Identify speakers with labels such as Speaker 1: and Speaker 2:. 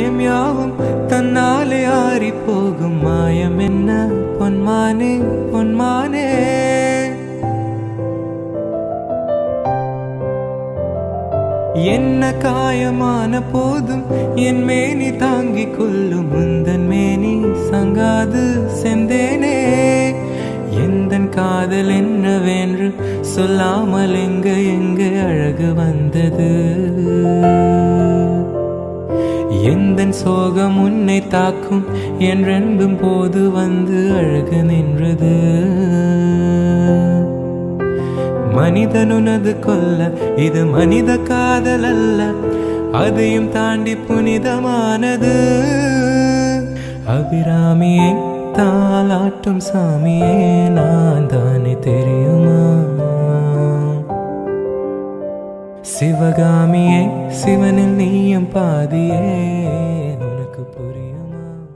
Speaker 1: மாயம் யாவும் தன்னாலே ஆறி போகும். மாயம் என்ன? பொன்மானே பொன்மானே. என்ன காயமான போதும் என் மேனி தாங்கிக் கொள்ளும். முந்தன் மேனி சங்காது செந்தேனே. எந்தன் காதல் என்னவென்று சொல்லாமல் எங்க எங்க அழகு வந்தது? எந்தன் சோகம் உன்னை தாக்கும்? என்றென்பும் போது வந்து அழகு நின்றது. மனிதனுனது கொல்ல இது மனித காதல் அல்ல. அதையும் தாண்டி புனிதமானது. அபிராமியை தாளாட்டும் சாமியே நான் தானே தெரியுமா? சிவகாமியே சிவனில் நீயும் பாதியே. que.